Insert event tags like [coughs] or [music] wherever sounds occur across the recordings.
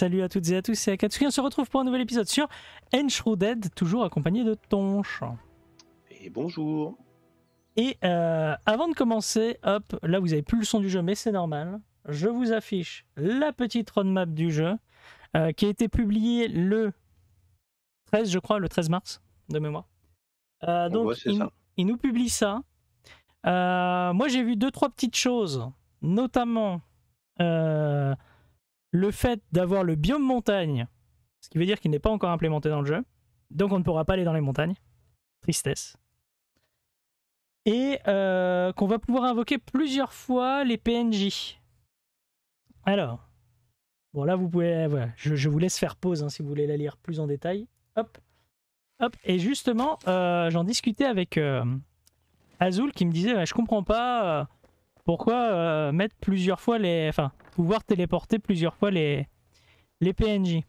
Salut à toutes et à tous, c'est Akatsuki. On se retrouve pour un nouvel épisode sur Enshrouded, toujours accompagné de Tonche. Et bonjour. Et euh, avant de commencer, hop, là vous avez plus le son du jeu, mais c'est normal. Je vous affiche la petite roadmap du jeu euh, qui a été publiée le 13, je crois, le 13 mars de mémoire. Euh, donc Ouais, il, ça. il nous publie ça. Moi j'ai vu deux trois petites choses, notamment le fait d'avoir le biome montagne, ce qui veut dire qu'il n'est pas encore implémenté dans le jeu, donc on ne pourra pas aller dans les montagnes. Tristesse. Et euh, qu'on va pouvoir invoquer plusieurs fois les PNJ. Alors, bon là vous pouvez, voilà, je, vous laisse faire pause hein, si vous voulez la lire plus en détail. Hop, hop. Et justement, euh, j'en discutais avec euh, Azul qui me disait, je comprends pas euh, pourquoi euh, mettre plusieurs fois les, enfin, pouvoir téléporter plusieurs fois les les PNJ.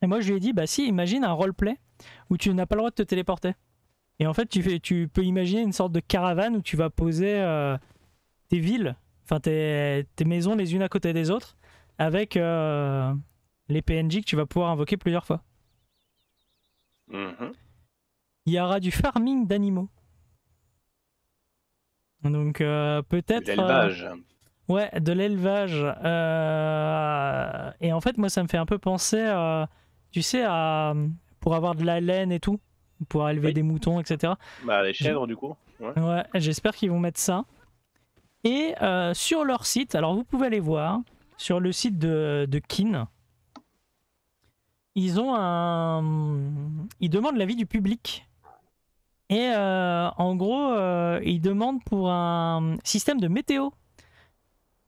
Et moi je lui ai dit, bah si, imagine un roleplay où tu n'as pas le droit de te téléporter. Et en fait, tu, fais, tu peux imaginer une sorte de caravane où tu vas poser euh, tes villes, enfin tes, tes maisons les unes à côté des autres, avec euh, les PNJ que tu vas pouvoir invoquer plusieurs fois. Mhm. Il y aura du farming d'animaux. Donc euh, peut-être... euh, L'élevage. Ouais, de l'élevage. Euh, Et en fait, moi, ça me fait un peu penser, tu sais, à pour avoir de la laine et tout, pour élever Oui. des moutons, etc. Bah, les chèvres, du coup. Ouais. Ouais, j'espère qu'ils vont mettre ça. Et sur leur site, alors vous pouvez aller voir, sur le site de, de Kin, ils ont un. Ils demandent l'avis du public. Et euh, en gros, euh, ils demandent pour un système de météo,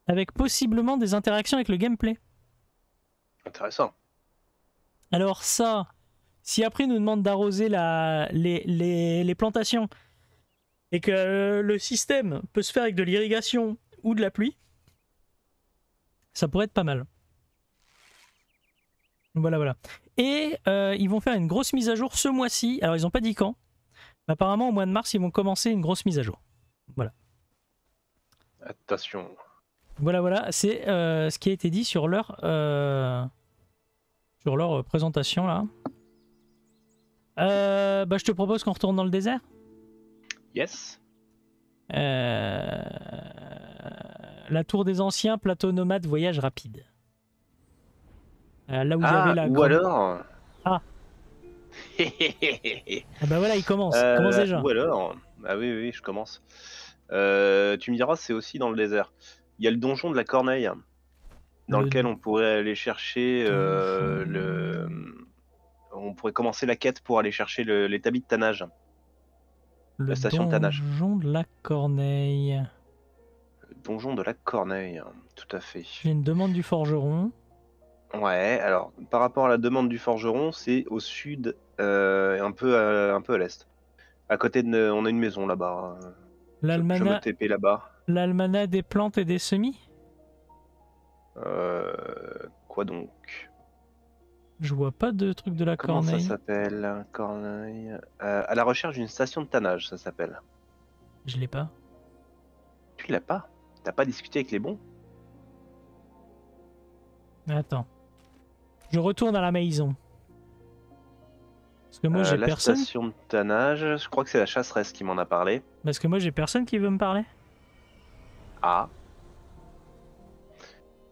avec possiblement des interactions avec le gameplay. Intéressant. Alors ça, si après ils nous demandent d'arroser la, les, les, les plantations et que euh, le système peut se faire avec de l'irrigation ou de la pluie, ça pourrait être pas mal. Voilà, voilà. Et euh, ils vont faire une grosse mise à jour ce mois-ci. Alors ils n'ont pas dit quand. Apparemment au mois de mars, ils vont commencer une grosse mise à jour. Attention. Voilà, voilà, c'est euh, ce qui a été dit sur leur, euh, sur leur euh, présentation là. Euh, bah, je te propose qu'on retourne dans le désert. Yes. La tour des anciens, plateau nomade, voyage rapide. Là où il y Ah, avait la. ou grande- alors. Ah. [laughs] Ah bah voilà, il commence. Il Euh, commence déjà. Ou alors. Ah oui, oui, je commence. Euh, tu me diras, c'est aussi dans le désert. Il y a le donjon de la Corneille, dans Le- lequel on pourrait aller chercher euh, Donjon. le. On pourrait commencer la quête pour aller chercher l'établi de tannage. le station de tannage. donjon de la Corneille. Le donjon de la Corneille, tout à fait. J'ai une demande du forgeron. Ouais, alors par rapport à la demande du forgeron, c'est au sud euh, et un peu à, un peu à l'est. À côté de, on a une maison là-bas. Je, je me L'almanach TP là-bas. l'almanach des plantes et des semis? Euh, quoi donc? Je vois pas de truc de la Comment ça Corneille. s'appelle Corneille? Euh, à la recherche d'une station de tannage, ça s'appelle. Je l'ai pas. Tu l'as pas? T'as pas discuté avec les bons? Attends. Je retourne à la maison. Parce que moi Euh, j'ai La personne. station de tannage, je crois que c'est la chasseresse qui m'en a parlé. Parce que moi j'ai personne qui veut me parler. Ah.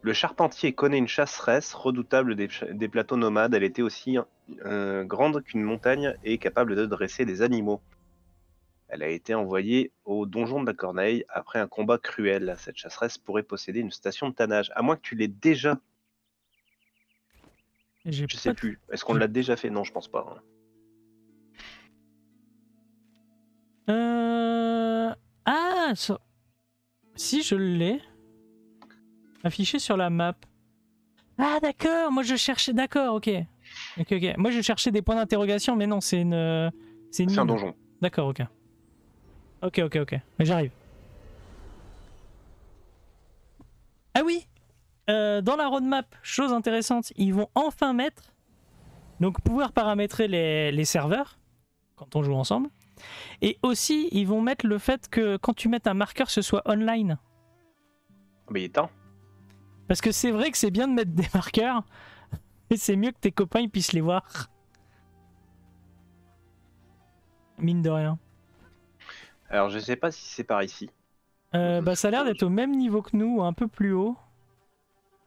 Le charpentier connaît une chasseresse redoutable des, plateaux nomades. Elle était aussi euh, grande qu'une montagne et capable de dresser des animaux. Elle a été envoyée au donjon de la Corneille après un combat cruel. Cette chasseresse pourrait posséder une station de tannage. À moins que tu l'aies déjà. Je sais plus. Est-ce qu'on l'a déjà fait? Non, je pense pas. hein. Euh... Ah ça- Si je l'ai. Affiché sur la map. Ah d'accord, moi je cherchais. D'accord, ok. Ok, ok. Moi je cherchais des points d'interrogation, mais non, c'est une. C'est une C'est un donjon. D'accord, ok. Ok, ok, ok. Mais j'arrive. Ah oui Euh, Dans la roadmap, chose intéressante, ils vont enfin mettre. Donc pouvoir paramétrer les, les serveurs quand on joue ensemble. Et aussi, ils vont mettre le fait que quand tu mets un marqueur, ce soit online. Mais il est temps. Parce que c'est vrai que c'est bien de mettre des [laughs] marqueurs. Mais c'est mieux que tes copains ils puissent les voir. Mine de rien. Alors, je sais pas si c'est par ici. Euh, bah ça a l'air d'être au même niveau que nous, ou un peu plus haut.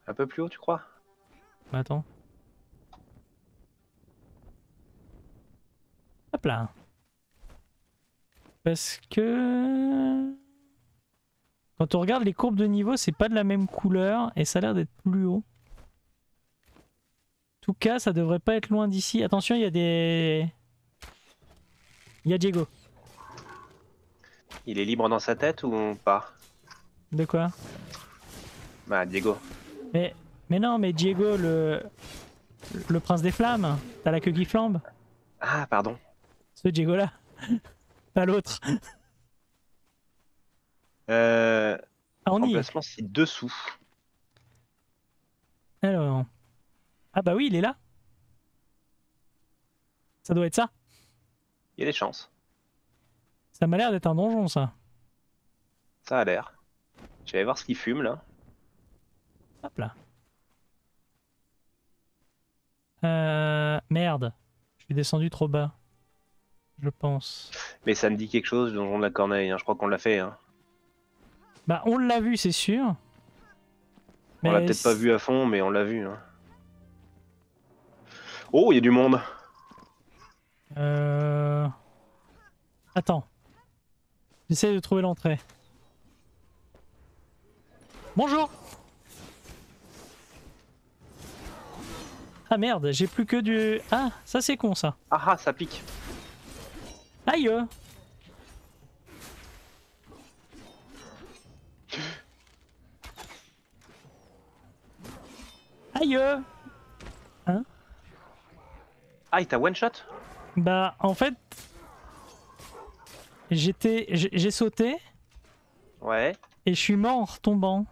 Un peu plus haut, tu crois? Attends. Hop là. Parce que... Quand on regarde les courbes de niveau, c'est pas de la même couleur et ça a l'air d'être plus haut. En tout cas, ça devrait pas être loin d'ici. Attention, il y a des... Il y a Diego. Il est libre dans sa tête ou pas? De quoi? Bah, Diego. Mais, mais non, mais Diego, le... Le prince des flammes. T'as la queue qui flambe. Ah, pardon. Ce Diego là. pas [laughs] l'autre. Euh, Ah, on y emplacement ci-dessous. Alors. Ah bah oui, il est là. Ça doit être ça. Il y a des chances. Ça m'a l'air d'être un donjon, ça. Ça a l'air. Je vais voir ce qu'il fume là. Hop là. Euh... Merde. Je suis descendu trop bas. Je pense. Mais ça me dit quelque chose, le donjon de la Corneille. hein. Je crois qu'on l'a fait. hein. Bah, on l'a vu, c'est sûr. On l'a peut-être pas vu à fond, mais on l'a vu. hein. Oh, il y a du monde. Euh... Attends. J'essaie de trouver l'entrée. Bonjour Ah merde, j'ai plus que du... Ah, ça c'est con ça. Ah ah, ça pique. Aïe. Aïe euh. Ah, il t'a one shot Bah en fait... J'étais... J'ai j'ai sauté Ouais. et je suis mort en retombant.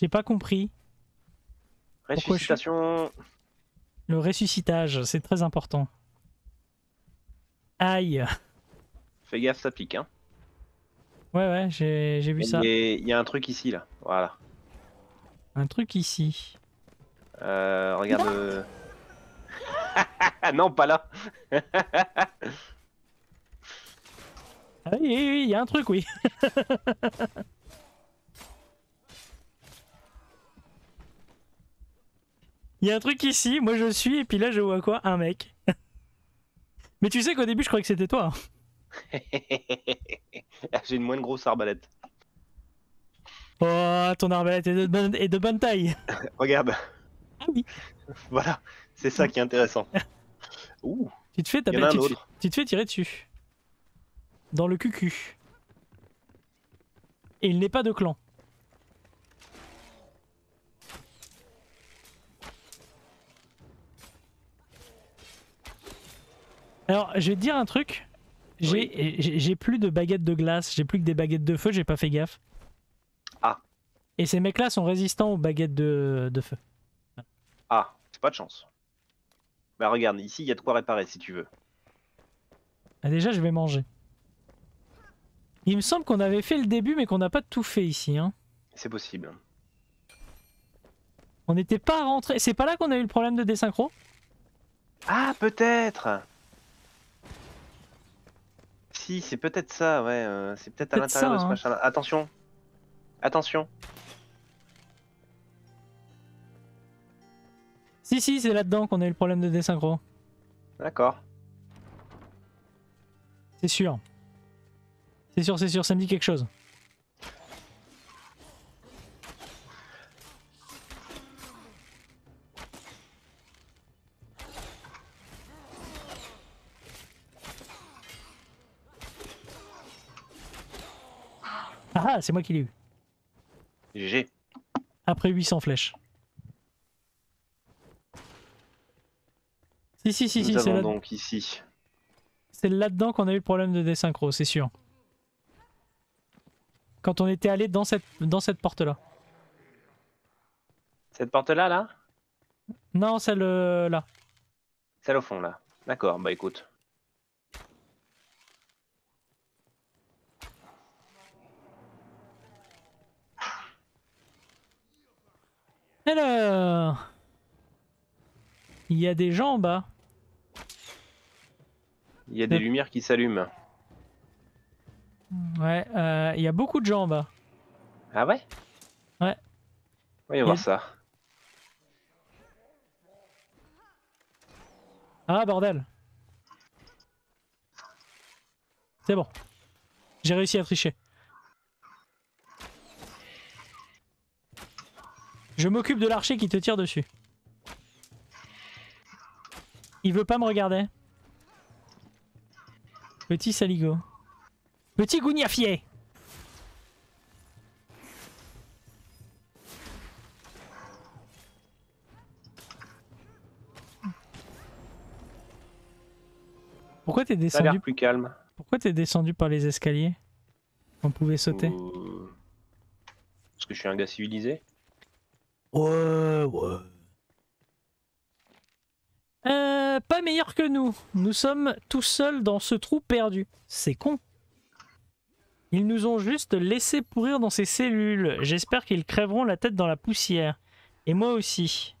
J'ai pas compris. Je Ressuscitation. Le ressuscitage, c'est très important. Aïe. Fais gaffe, ça pique. Hein. Ouais, ouais, j'ai vu ça. Il y, a- un truc ici là. Voilà. Un truc ici. Euh, regarde. euh. [laughs] non, pas là. Ah oui, oui, oui, il y a un truc, oui. [laughs] Il y a un truc ici, moi je suis, et puis là je vois quoi? Un mec. [laughs] Mais tu sais qu'au début je croyais que c'était toi. [laughs] J'ai une moins grosse arbalète. Oh, ton arbalète est de bonne, est de bonne taille. [laughs] Regarde. Ah oui. Voilà. C'est ça qui est intéressant. Ouh. Tu te fais taper, tu, te tu te fais tirer dessus. Dans le cucu. Et il n'est pas de clan. Alors, je vais te dire un truc. J'ai plus de baguettes de glace, j'ai plus que des baguettes de feu, j'ai pas fait gaffe. Ah. Et ces mecs-là sont résistants aux baguettes de, de feu. Ah, c'est pas de chance. Bah regarde, ici il y a de quoi réparer si tu veux. Ah, déjà, je vais manger. Il me semble qu'on avait fait le début, mais qu'on n'a pas tout fait ici. Hein. C'est possible. On n'était pas rentré. C'est pas là qu'on a eu le problème de désynchro? Ah, peut-être Si, c'est peut-être ça, ouais. euh, c'est peut-être à Peut-être l'intérieur de ce hein. machin-là. Attention Attention Si, si, c'est là-dedans qu'on a eu le problème de désynchro. D'accord. C'est sûr. C'est sûr, c'est sûr, ça me dit quelque chose. Ah ah, c'est moi qui l'ai eu. GG. Après 800 flèches. Si, si, si, Nous si, c'est là- donc ici. c'est là-dedans qu'on a eu le problème de désynchro, c'est sûr. Quand on était allé dans cette, dans cette porte-là. Cette porte-là, là? Non, celle euh, là. Celle au fond, là. D'accord, bah écoute. Alors. Il y a des gens en bas. Il y a des lumières qui s'allument. Ouais, euh, il y a beaucoup de gens en bas. Ah ouais? Ouais. Voyons voir a- ça. Ah bordel. C'est bon. J'ai réussi à tricher. Je m'occupe de l'archer qui te tire dessus. Il veut pas me regarder. Petit saligo. Petit gougnafier Pourquoi t'es descendu plus calme. Pourquoi t'es descendu par les escaliers? On pouvait sauter. Parce que je suis un gars civilisé. Ouais, ouais. Euh, pas meilleur que nous. Nous sommes tout seuls dans ce trou perdu. C'est con. Ils nous ont juste laissé pourrir dans ces cellules. J'espère qu'ils crèveront la tête dans la poussière. Et moi aussi.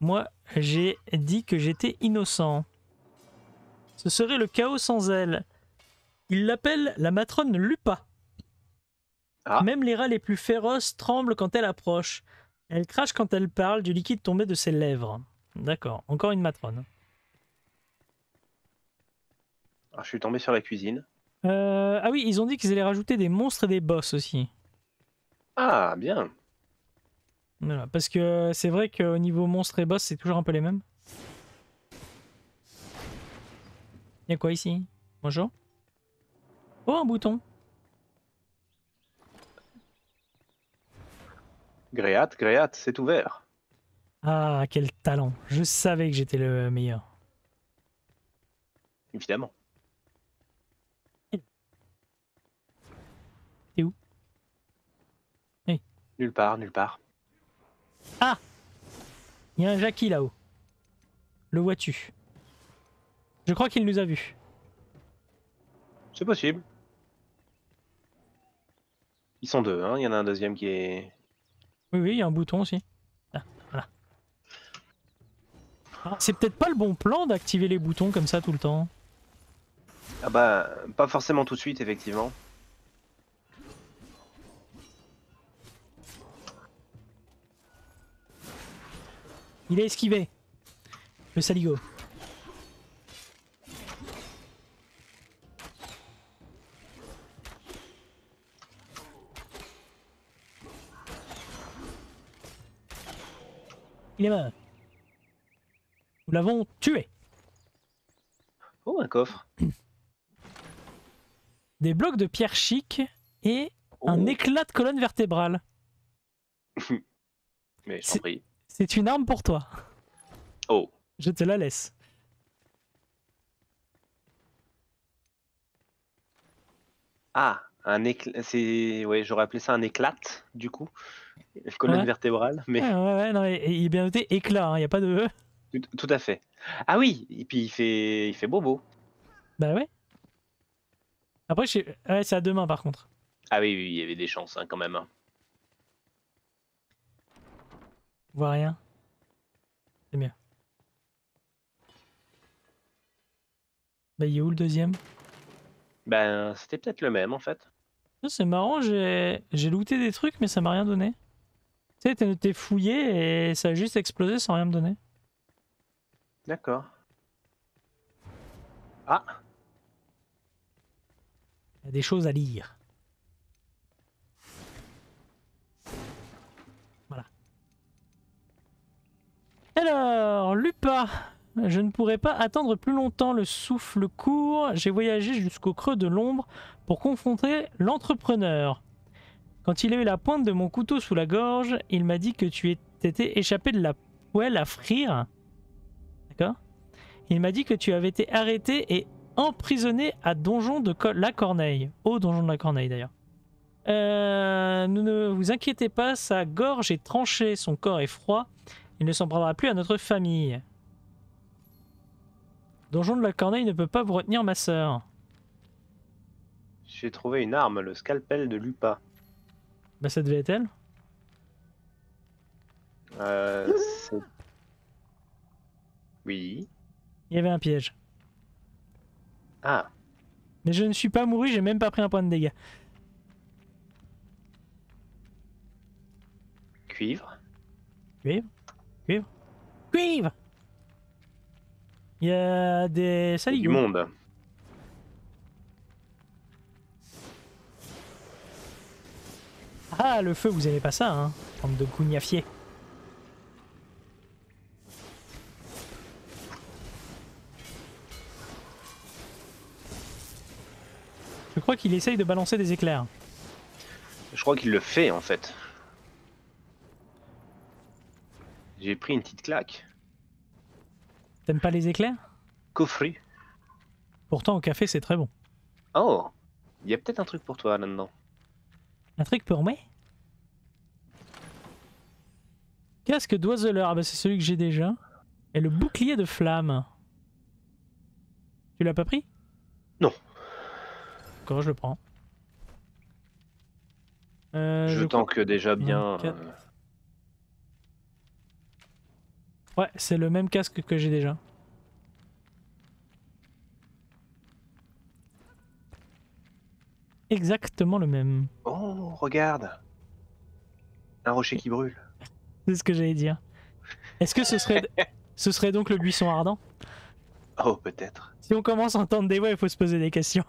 Moi, j'ai dit que j'étais innocent. Ce serait le chaos sans elle. Ils l'appellent la matrone Lupa. Ah. Même les rats les plus féroces tremblent quand elle approche. Elle crache quand elle parle du liquide tombé de ses lèvres. D'accord, encore une matrone. Alors, je suis tombé sur la cuisine. Euh, ah oui, ils ont dit qu'ils allaient rajouter des monstres et des boss aussi. Ah, bien. Voilà, parce que c'est vrai qu'au niveau monstres et boss, c'est toujours un peu les mêmes. Y'a quoi ici? Bonjour. Oh, un bouton. Gréate, Gréate, c'est ouvert. Ah, quel talent. Je savais que j'étais le meilleur. Évidemment. T'es où? Hey. Nulle part, nulle part. Il y a un Jackie là-haut. Le vois-tu? Je crois qu'il nous a vus. C'est possible. Ils sont deux, hein. Il y en a un deuxième qui est. Oui, oui, il y a un bouton aussi. Ah, voilà. Ah, c'est peut-être pas le bon plan d'activer les boutons comme ça tout le temps. Ah bah, pas forcément tout de suite, effectivement. Il est esquivé. Le saligo. Il est mort. Nous l'avons tué. Oh, un coffre. Des blocs de pierre chic et un Oh, éclat de colonne vertébrale. [laughs] Mais je prie. C'est une arme pour toi. Oh, Je te la laisse. ah, un éclat. C'est. Ouais, j'aurais appelé ça un éclate, du coup. [laughs] Colonne Ouais. vertébrale, mais Ouais, non, et- et il est bien noté éclat, il n'y a pas de E. tout, tout à fait. Ah oui, et puis il fait, il fait bobo. Bah ouais. Après, je sais- ouais, c'est à deux mains par contre. Ah oui, oui, il y avait des chances, hein, quand même. hein. On voit rien. C'est mieux. Bah, il est où le deuxième? Ben, c'était peut-être le même, en fait. C'est marrant, j'ai looté des trucs, mais ça m'a rien donné. Tu sais, t'es- fouillé et ça a juste explosé sans rien me donner. D'accord. Ah, Il y a des choses à lire. Voilà. Alors, Lupa. Je ne pourrais pas attendre plus longtemps le souffle court. J'ai voyagé jusqu'au creux de l'ombre pour confronter l'entrepreneur. Quand il a eu la pointe de mon couteau sous la gorge, il m'a dit que tu étais échappé de la poêle à frire. D'accord? Il m'a dit que tu avais été arrêté et emprisonné à Donjon de la Corneille. Au Donjon de la Corneille d'ailleurs. Euh, ne vous inquiétez pas, sa gorge est tranchée, son corps est froid. Il ne s'en prendra plus à notre famille. Donjon de la Corneille ne peut pas vous retenir, ma sœur. j'ai trouvé une arme, le scalpel de Lupa. Bah ça devait être elle. Euh, oui. Il y avait un piège. Ah, Mais je ne suis pas mouru, j'ai même pas pris un point de dégâts. cuivre. Cuivre Cuivre Il y a des Du saligots. monde. Ah, le feu, vous aimez pas ça, hein Bande de cougnafier. Je crois qu'il essaye de balancer des éclairs. Je crois qu'il le fait en fait. J'ai pris une petite claque. T'aimes pas les éclairs? Coffret. Pourtant, au café, c'est très bon. Oh, il y a peut-être un truc pour toi là-dedans. Un truc pour moi? Casque d'oiseleur, ah bah c'est celui que j'ai déjà. Et le bouclier de flamme. Tu l'as pas pris? Non. D'accord, je le prends? Euh, je je tank déjà bien. 24. euh, Ouais, c'est le même casque que j'ai déjà. Exactement le même. Oh, regarde. Un rocher qui brûle. [laughs] C'est ce que j'allais dire. Est-ce que ce serait, ce serait donc le buisson ardent? Oh, peut-être. Si on commence à entendre des voix, il faut se poser des questions.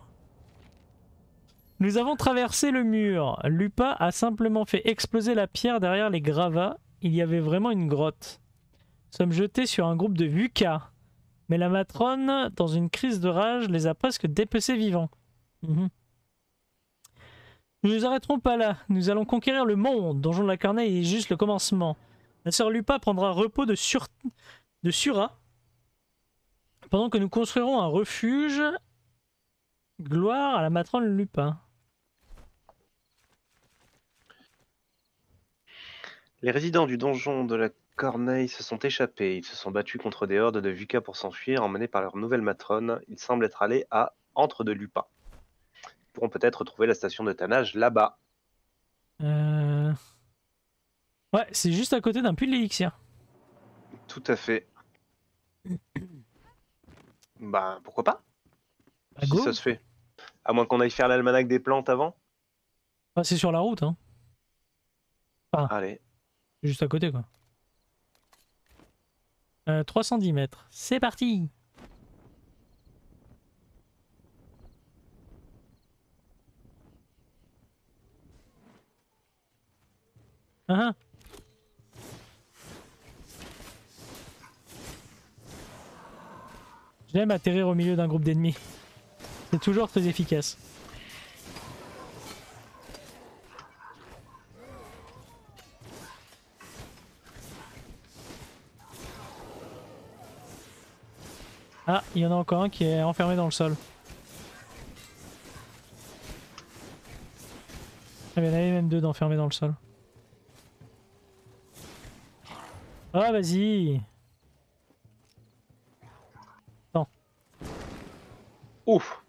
Nous avons traversé le mur. Lupa a simplement fait exploser la pierre derrière les gravats. Il y avait vraiment une grotte. Nous sommes jetés sur un groupe de Vuka. Mais la matrone, dans une crise de rage, les a presque dépecés vivants. Mhm. Nous nous arrêterons pas là. Nous allons conquérir le monde. Donjon de la Corneille est juste le commencement. La sœur Lupa prendra repos de, sur... de Sura pendant que nous construirons un refuge. Gloire à la matrone Lupin. Les résidents du donjon de la Corneille se sont échappés. Ils se sont battus contre des hordes de Vuka pour s'enfuir, emmenés par leur nouvelle matrone. Ils semblent être allés à Entre de Lupin. Ils pourront peut-être trouver la station de tannage là-bas. Euh... Ouais, c'est juste à côté d'un puits de l'élixir. Tout à fait. [clears throat] Bah, pourquoi pas? Bah, Si ça se fait. À moins qu'on aille faire l'almanach des plantes avant. Ah, c'est sur la route, hein. Allez. Juste à côté, quoi. Euh, 310 mètres. C'est parti Ah J'aime atterrir au milieu d'un groupe d'ennemis. C'est toujours très efficace. Ah, il y en a encore un qui est enfermé dans le sol. Ah, il y en avait même deux d'enfermés dans le sol. Ah, vas-y Ouf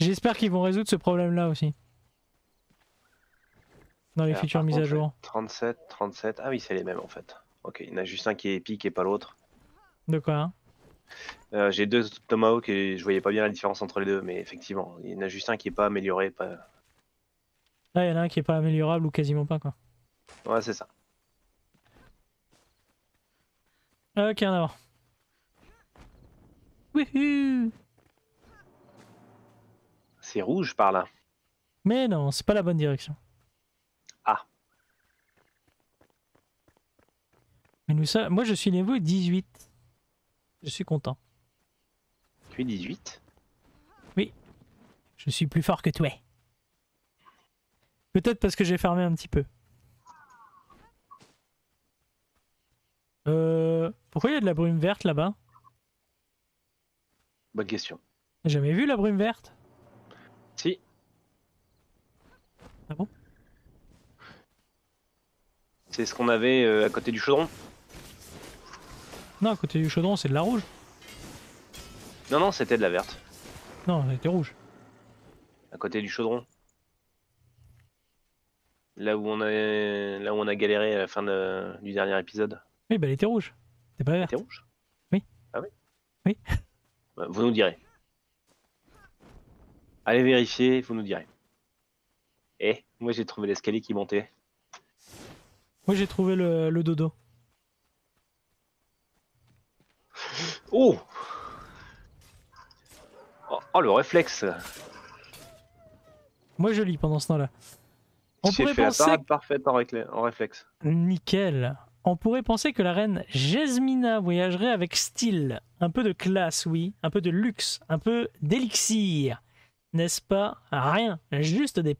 J'espère qu'ils vont résoudre ce problème-là aussi. Dans les Alors, futures mises à jour. 37, 37. Ah oui, c'est les mêmes en fait. Ok, il y en a juste un qui est épique et pas l'autre. De quoi hein? Euh, J'ai deux Tomahawk et je voyais pas bien la différence entre les deux, mais effectivement, il y en a juste un qui est pas amélioré. Pas... Ah, il y en a un qui est pas améliorable ou quasiment pas, quoi. Ouais, c'est ça. Ok, en avant. Wouhou C'est rouge par là. Mais non, c'est pas la bonne direction. Ah. Mais nous ça, moi je suis niveau 18. Je suis content. Tu es 18 Je suis plus fort que toi. Peut-être parce que j'ai fermé un petit peu. Euh, pourquoi il y a de la brume verte là-bas? Bonne question. J'ai Jamais vu la brume verte Si. Ah bon? C'est ce qu'on avait euh, à côté du chaudron? Non, à côté du chaudron, c'est de la rouge. Non, non, c'était de la verte. Non, elle était rouge. À côté du chaudron. Là où on a, là où on a galéré à la fin de- du dernier épisode. Oui, bah elle était rouge. Pas vert. C'était rouge Oui. Ah oui Oui. [laughs] Bah, Vous nous direz. Allez vérifier, vous nous direz. Eh, moi j'ai trouvé l'escalier qui montait. Moi j'ai trouvé le, le dodo. [laughs] Oh oh, oh, le réflexe Moi je lis pendant ce temps-là. On pourrait fait penser parfaite en, en réflexe. Nickel. On pourrait penser que la reine Jasmina voyagerait avec style, un peu de classe, oui, un peu de luxe, un peu d'élixir. N'est-ce pas Rien, juste des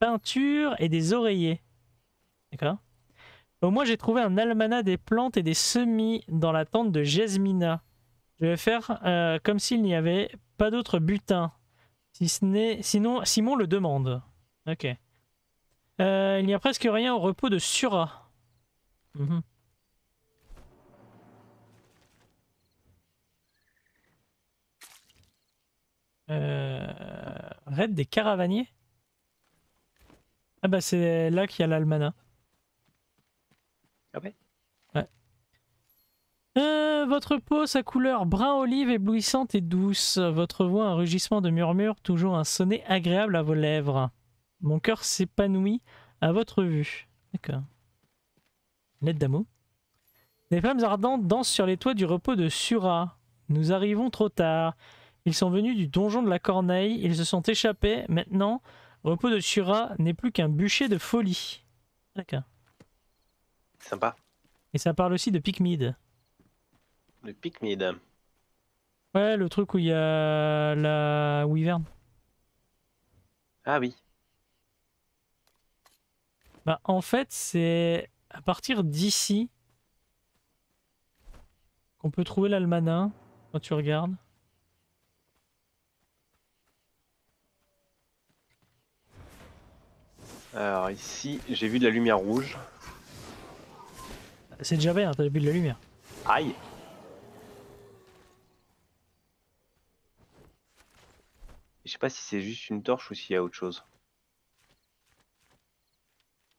peintures et des oreillers. D'accord? Au moins, j'ai trouvé un almanach des plantes et des semis dans la tente de Jasmina. Je vais faire euh, comme s'il n'y avait pas d'autre butin. Si ce n'est... Sinon, Simon le demande. Ok. Euh, il n'y a presque rien au repos de Sura. Mhm. Euh, Raid des caravaniers? Ah bah c'est là qu'il y a l'almanach. Ah ouais? Ouais. Euh, votre peau, sa couleur brun olive éblouissante et douce. Votre voix, un rugissement de murmure, toujours un sonnet agréable à vos lèvres. Mon cœur s'épanouit à votre vue. D'accord. Lettre d'amour. Les flammes ardentes dansent sur les toits du repos de Sura. Nous arrivons trop tard. Ils sont venus du donjon de la Corneille, ils se sont échappés. Maintenant, repos de Sura n'est plus qu'un bûcher de folie. D'accord. Sympa. Et ça parle aussi de Pygmide. Le pic mid. Ouais, le truc où il y a la wyvern. Ah oui. Bah, en fait, c'est à partir d'ici qu'on peut trouver l'almanach quand tu regardes. Alors ici, j'ai vu de la lumière rouge. C'est déjà bien, t'as vu de la lumière. Aïe Je sais pas si c'est juste une torche ou s'il y a autre chose.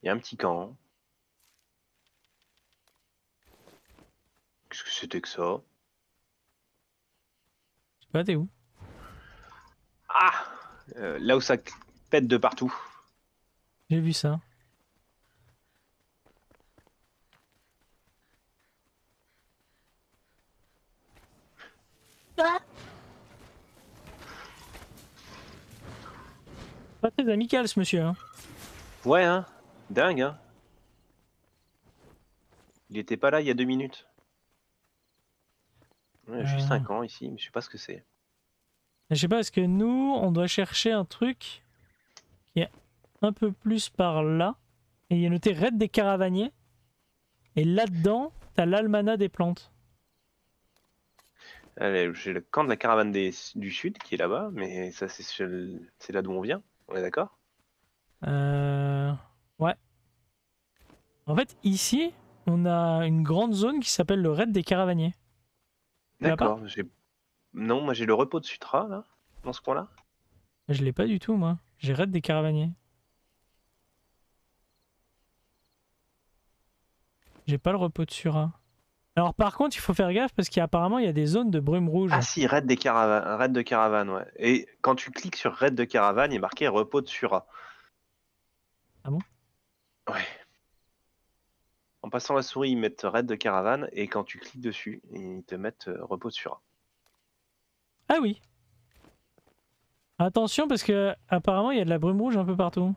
Il y a un petit camp. Qu'est-ce que c'était que ça? Je sais pas, t'es où? Ah Euh, Là où ça pète de partout. J'ai vu ça. Pas très amical ce monsieur. Hein. Ouais, hein Dingue, hein Il était pas là il y a deux minutes. Euh. un camp ici, mais je sais pas ce que c'est. Je sais pas, est-ce que nous, on doit chercher un truc qui est un peu plus par là? Et il y a noté raid des caravaniers. Et là-dedans, t'as l'almanach des plantes. Allez, J'ai le camp de la caravane des- du sud qui est là-bas, mais ça c'est là d'où on vient. On est d'accord? Euh... Ouais. En fait, ici, on a une grande zone qui s'appelle le raid des caravaniers. D'accord. j'ai- Non, moi j'ai le repos de Sutra là, dans ce coin-là. Je l'ai pas du tout, moi. J'ai raid des caravaniers. J'ai pas le repos de Sura. Alors par contre, il faut faire gaffe parce qu'apparemment, il y a des zones de brume rouge. Ah si, raid des caravanes, raid de caravane, ouais. Et quand tu cliques sur raid de caravane, il est marqué repos de Sura. Ah bon? Ouais. En passant la souris, ils mettent raid de caravane et quand tu cliques dessus, ils te mettent euh, repos de Sura. Ah oui. Attention parce que apparemment, il y a de la brume rouge un peu partout.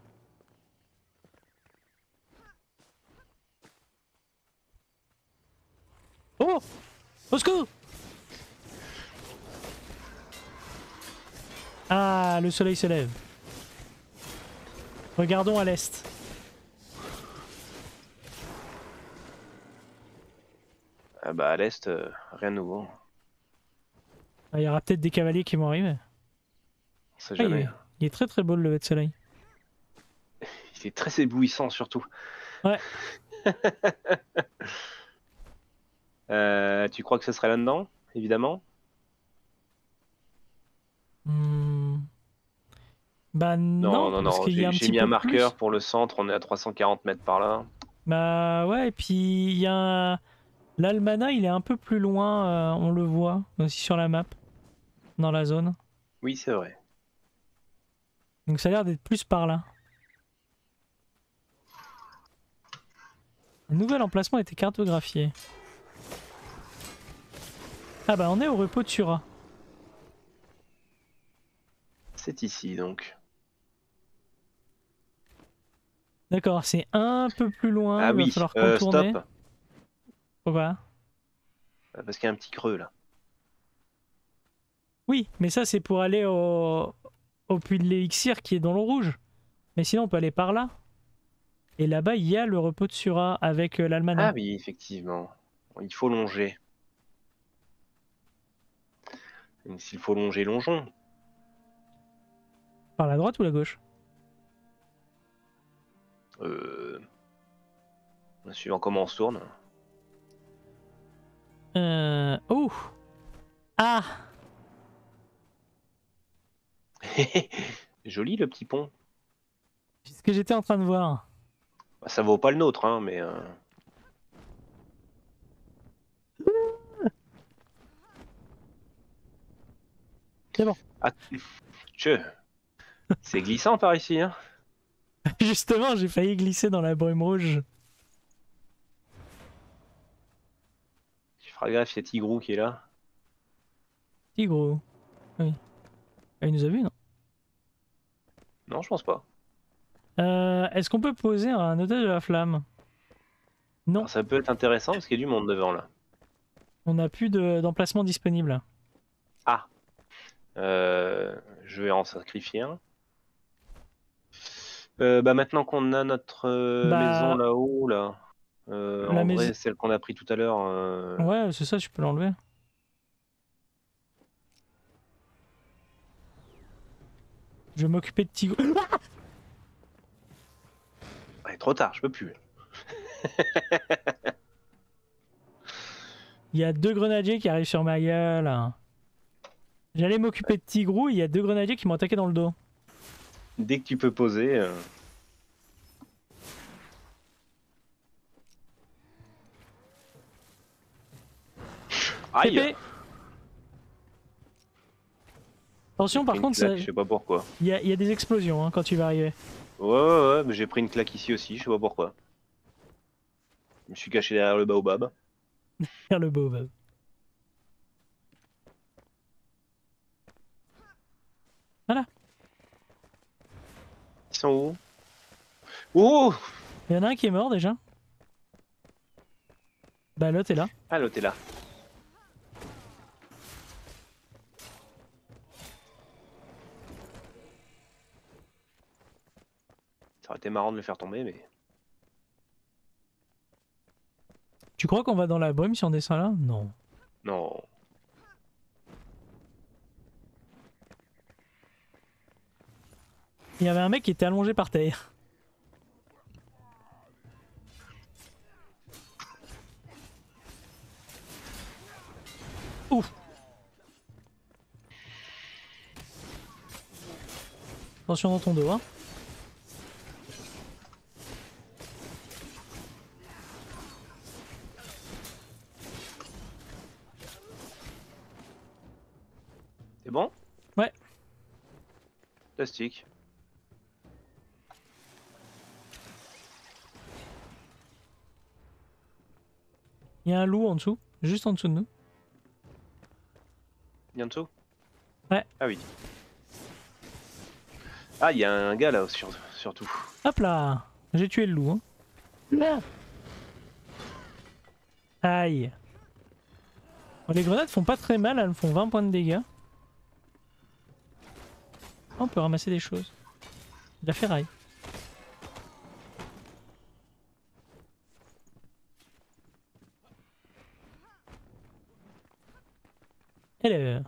Oh Au Ah, le soleil se lève. Regardons à l'est. Ah bah à l'est, euh, rien de nouveau. Ah, Il y aura peut-être des cavaliers qui vont arriver. On sait Ah, il, est, il est très très beau le lever de soleil. [laughs] Il est très éblouissant surtout. Ouais. [laughs] Euh, tu crois que ce serait là-dedans, évidemment? Hmm. Bah non, Non, non, non. J'ai mis un marqueur plus. pour le centre. On est à 340 mètres par là. Bah ouais, et puis il y a un... l'Almana, il est un peu plus loin, euh, on le voit aussi sur la map, dans la zone. Oui, c'est vrai. Donc ça a l'air d'être plus par là. Un nouvel emplacement a été cartographié. Ah bah on est au repos de Tura. C'est ici donc. D'accord, c'est un peu plus loin, ah il va oui, falloir euh, contourner. stop. Pourquoi Euh, Parce qu'il y a un petit creux là. Oui, mais ça c'est pour aller au, au puits de l'élixir qui est dans le rouge. Mais sinon on peut aller par là. Et là-bas il y a le repos de Sura avec euh, l'Almana. Ah oui, effectivement. Il faut longer. S'il faut longer, longeons. Par la droite ou la gauche? Euh... Suivant comment on se tourne. Euh... Oh Ah [laughs] Joli le petit pont. C'est ce que j'étais en train de voir. Bah, ça vaut pas le nôtre, hein, mais. euh, [laughs] C'est bon. Ah. C'est glissant par ici, hein. [laughs] Justement, j'ai failli glisser dans la brume rouge. Tu feras gaffe, il y a Tigrou qui est là. Petit gros. Oui. Ah, il nous a vu, non? Non, je pense pas. Euh, Est-ce qu'on peut poser un otage de la flamme? Non, Alors, ça peut être intéressant parce qu'il y a du monde devant là. on n'a plus de- d'emplacement disponible. Euh, je vais en sacrifier un. Euh, bah maintenant qu'on a notre Bah, maison là-haut, là, euh, la en maison- vrai, celle qu'on a pris tout à l'heure, euh, Ouais, c'est ça, tu peux l'enlever. Je vais m'occuper de Tigre. [coughs] ouais, trop tard, je peux plus. [laughs] Il y a deux grenadiers qui arrivent sur ma gueule. J'allais m'occuper de Tigrou, il y a deux grenadiers qui m'ont attaqué dans le dos. Dès que tu peux poser. euh, Aïe. Attention, par contre, claque, ça- je sais pas pourquoi. il y, a- il y a des explosions hein, quand tu vas arriver. Ouais, ouais, ouais, mais j'ai pris une claque ici aussi, je sais pas pourquoi. Je me suis caché derrière le baobab. [laughs] Faire le beau. bah. Ils sont où? Oh Il y en a un qui est mort déjà. Bah l'autre est là. Ah, l'autre est là. Ça aurait été marrant de le faire tomber, mais. Tu crois qu'on va dans la brume si on descend là? Non. Non. Il y avait un mec qui était allongé par terre. Ouf. Attention dans ton dos, hein. C'est bon? Ouais. Plastique. Il y a un loup en dessous, juste en dessous de nous. Bien dessous? Ouais. Ah oui. Ah, il y a un gars là sur- surtout. Hop là J'ai tué le loup. Hein. Merde. Aïe. Bon, les grenades font pas très mal, elles font 20 points de dégâts. On peut ramasser des choses. De la ferraille. Alors.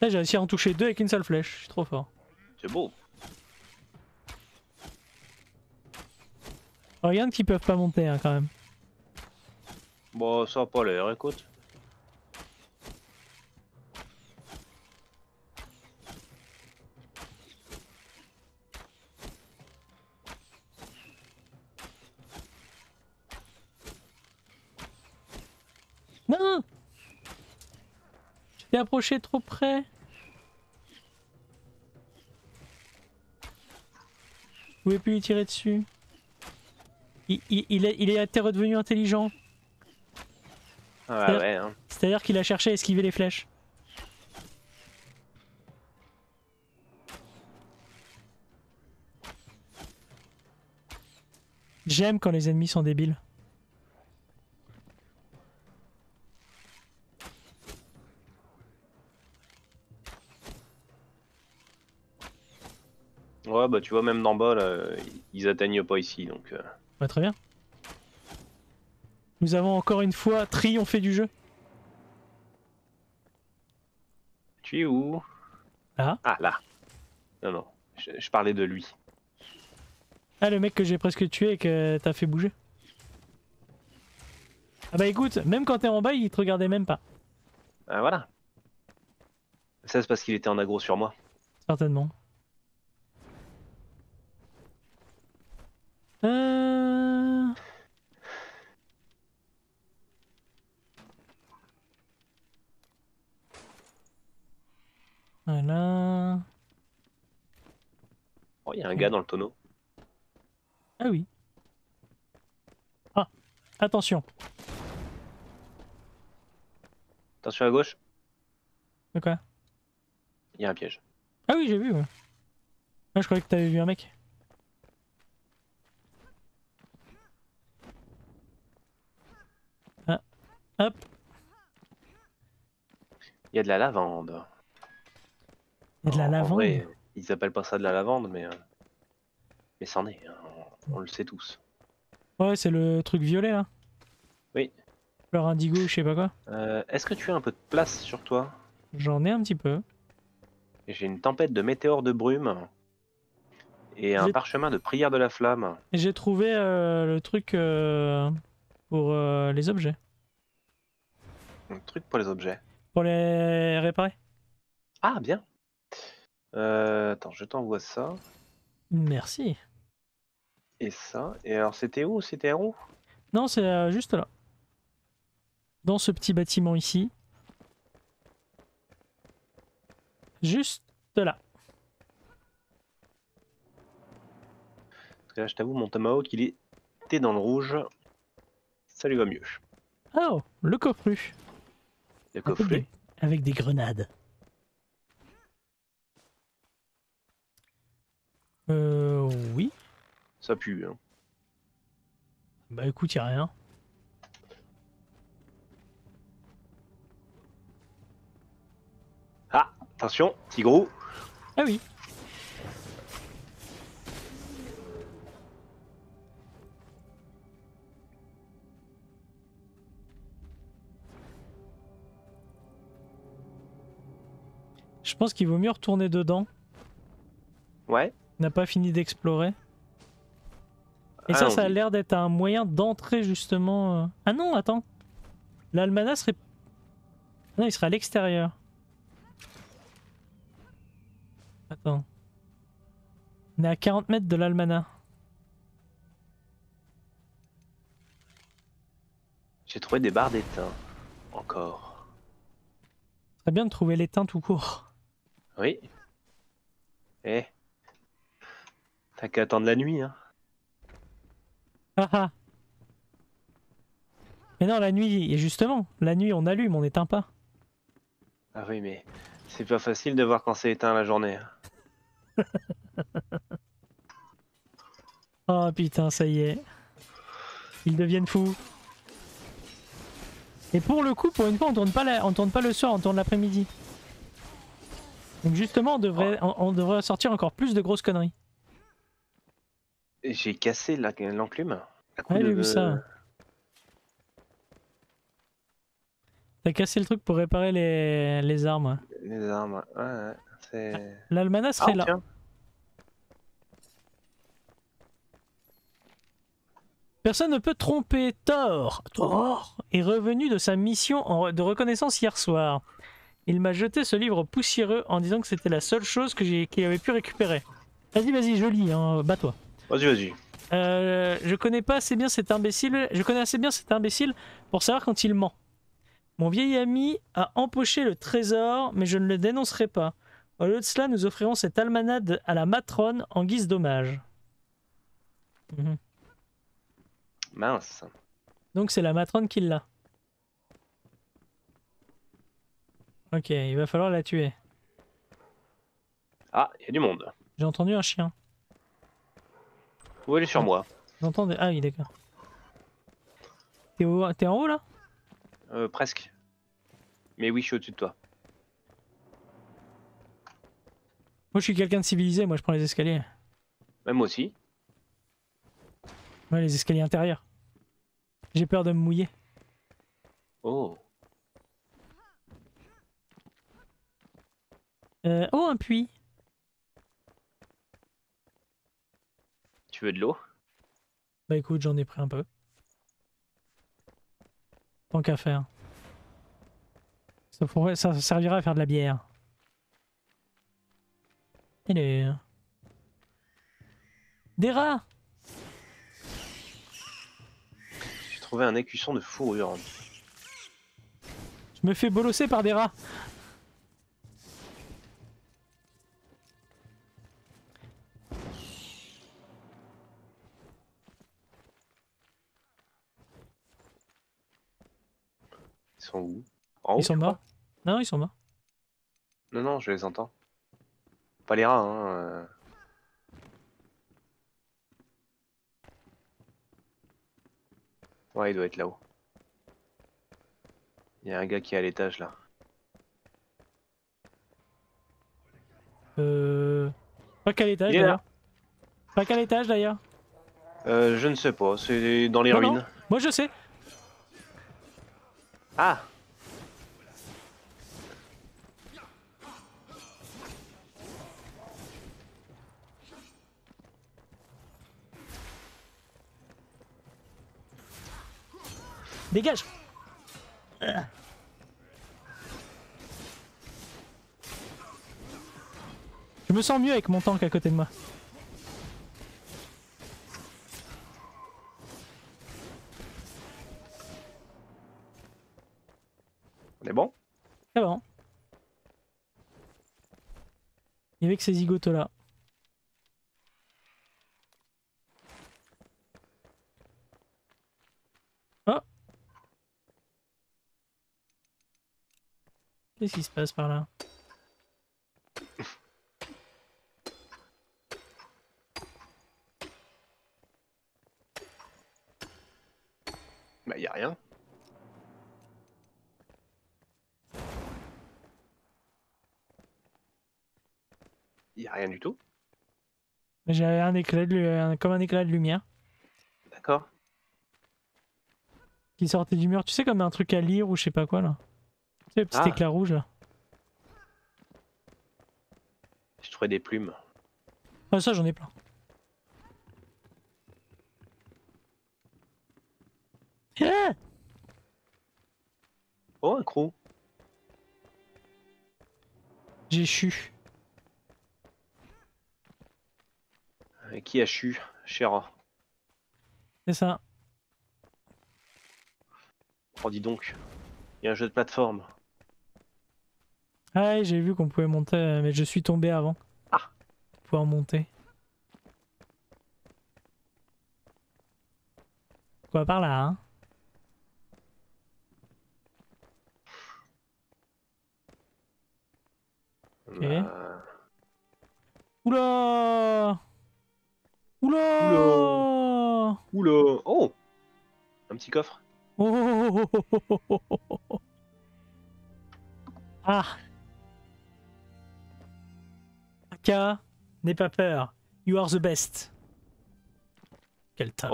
Là, j'ai réussi à en toucher deux avec une seule flèche. Je suis trop fort. C'est beau. Regarde qu'ils peuvent pas monter hein, quand même. Bon, ça a pas l'air, écoute. Non Tu t'es approché trop près. Vous pouvez plus lui tirer dessus. Il, il, il, est, il est été redevenu intelligent. Ah C'est- ouais, hein. C'est-à-dire qu'il a cherché à esquiver les flèches. J'aime quand les ennemis sont débiles. Ouais, bah tu vois, même d'en bas, là, ils atteignent pas ici, donc... euh, Ouais, très bien. Nous avons encore une fois triomphé du jeu. Tu es où? Là. Ah, là. Non, non, je, je parlais de lui. Ah, le mec que j'ai presque tué et que t'as fait bouger. Ah bah écoute, même quand t'es en bas, il te regardait même pas. Ah, voilà. Ça, c'est parce qu'il était en aggro sur moi. Certainement. Euh... Voilà. Oh, il y a un gars dans le tonneau. Ah oui. Ah, attention. Attention à gauche, De quoi? Il y a un piège. Ah oui, j'ai vu. Ouais. Ah, je croyais que t'avais vu un mec. Hop. Il y a de la lavande. Il y a de la En- en lavande? vrai, ils appellent pas ça de la lavande, mais... euh, Mais c'en est, hein, on, on le sait tous. Ouais, c'est le truc violet là. Oui. Fleur indigo, je sais pas quoi. Euh, Est-ce que tu as un peu de place sur toi? J'en ai un petit peu. J'ai une tempête de météores de brume. Et un parchemin de prière de la flamme. Et J'ai trouvé euh, le truc euh, pour les objets. Un truc pour les objets. Pour les réparer? Ah, bien Euh, Attends, je t'envoie ça. Merci. Et ça. Et alors, c'était où? C'était en haut Non, c'est euh, juste là. Dans ce petit bâtiment ici. Juste là. Parce que là, je t'avoue, mon tomahawk, il était dans le rouge. Ça lui va mieux. Oh, le coffru. Le Avec coffret. des, avec des grenades. Euh, oui. Ça pue. Hein. Bah écoute, y a rien. Ah, attention, Tigrou. Ah oui. Je pense qu'il vaut mieux retourner dedans. Ouais. On n'a pas fini d'explorer. Et ça, ça a l'air d'être un moyen d'entrer justement. euh. Ah non, attends. L'almanach serait. Non, il serait à l'extérieur. Attends. On est à 40 mètres de l'almanach. J'ai trouvé des barres d'étain. Encore. Ce serait bien de trouver l'étain tout court. Oui. Eh. T'as qu'à attendre la nuit, hein. Ah ah. Mais non, la nuit, et justement, la nuit on allume, on n'éteint pas. Ah oui, mais c'est pas facile de voir quand c'est éteint la journée. hein. [laughs] Oh putain, ça y est. Ils deviennent fous. Et pour le coup, pour une fois, on tourne pas, la- on tourne pas le soir, on tourne l'après-midi. Donc justement, on devrait, on, on devrait sortir encore plus de grosses conneries. J'ai cassé l'enclume. Ouais, de- j'ai vu ça. T'as cassé le truc pour réparer les, les armes. Les armes. Ouais, ouais. C'est. L'almanach Ah, serait là. tiens. Personne ne peut tromper. Thor, Thor est revenu de sa mission en- de reconnaissance hier soir. Il m'a jeté ce livre poussiéreux en disant que c'était la seule chose qu'il avait pu récupérer. Vas-y, vas-y, je lis, hein, bats-toi. Vas-y, vas-y. Euh, je connais pas assez bien cet imbécile. Je connais assez bien cet imbécile pour savoir quand il ment. Mon vieil ami a empoché le trésor, mais je ne le dénoncerai pas. Au lieu de cela, nous offrirons cette almanade à la matrone en guise d'hommage. Mhm. Mince. Donc c'est la matrone qui l'a. Ok, il va falloir la tuer. Ah, il y a du monde. J'ai entendu un chien. Où elle est sur moi J'entends des... Ah oui, d'accord. T'es au- t'es en haut là? Euh, Presque. Mais oui, je suis au-dessus de toi. Moi je suis quelqu'un de civilisé, moi je prends les escaliers. Même moi aussi. Ouais, les escaliers intérieurs. J'ai peur de me mouiller. Oh. Euh, oh, un puits. Tu veux de l'eau? Bah écoute, j'en ai pris un peu. Tant qu'à faire. Ça, pourrait- ça servira à faire de la bière. Et Des rats J'ai trouvé un écusson de fourrure. Je me fais bolosser par des rats. En haut Ils sont morts Non, ils sont morts. Non, non, je les entends. Pas les rats, hein. euh. Ouais, il doit être là-haut. Il y a un gars qui est à l'étage là. Euh... Pas qu'à l'étage d'ailleurs. Pas qu'à l'étage d'ailleurs. Euh, je ne sais pas, c'est dans les Non, non. ruines. Moi je sais. Ah Dégage. Je me sens mieux avec mon tank à côté de moi. On est bon? C'est bon. Il y avait que ces zigotos là. Qu'est-ce qui se passe par là? Bah, y a rien. Y a rien du tout. J'ai un éclat de, comme un éclat de lumière D'accord. qui sortait du mur. Tu sais comme un truc à lire ou je sais pas quoi là. Le petit Ah. éclat rouge là. J'ai trouvé des plumes. Ah ça j'en ai plein. Ah Oh, un crew. J'ai chu. Euh, Qui a chu Chéra. C'est ça. Oh, dis donc. Il y a un jeu de plateforme. Ah j'ai vu qu'on pouvait monter, euh, mais je suis tombé avant. Ah. Pour pouvoir monter. Quoi par là, hein? Bah, Oula! Oula! Oula. Oh! Un petit coffre. Oh. Ah N'aie pas peur. You are the best. Quel tas.